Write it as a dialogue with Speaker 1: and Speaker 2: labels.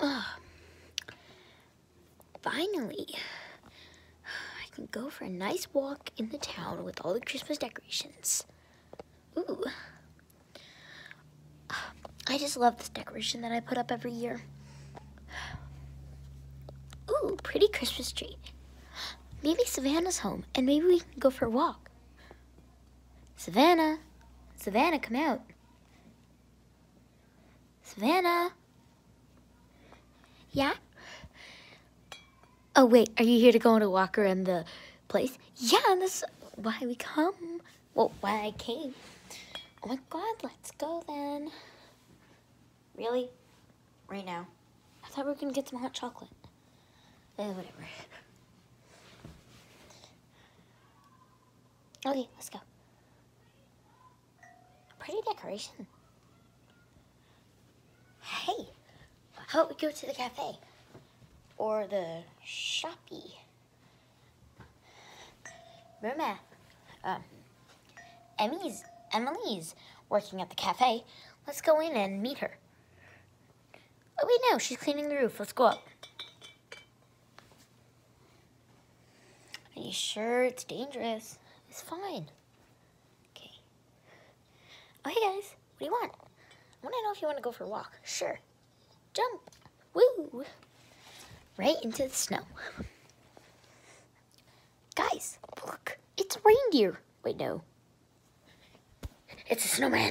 Speaker 1: Oh, finally, I can go for a nice walk in the town with all the Christmas decorations. Ooh. I just love this decoration that I put up every year. Ooh, pretty Christmas tree. Maybe Savannah's home, and maybe we can go for a walk. Savannah, Savannah, come out. Savannah. Yeah? Oh, wait, are you here to go on a walk around the place? Yeah, that's why we come. Well, why I came. Oh my god, let's go then. Really? Right now? I thought we were gonna get some hot chocolate. Eh, whatever. Okay, let's go. Pretty decoration. Hey, how about we go to the cafe? Or the shoppy? Remember, um, Emmy's, Emily's working at the cafe. Let's go in and meet her. Oh wait, no, she's cleaning the roof. Let's go up. Are you sure it's dangerous? It's fine. Okay. Oh, hey guys, what do you want? I want to know if you want to go for a walk. Sure. Jump. Woo. Right into the snow. Guys, look. It's a reindeer. Wait, no. It's a snowman.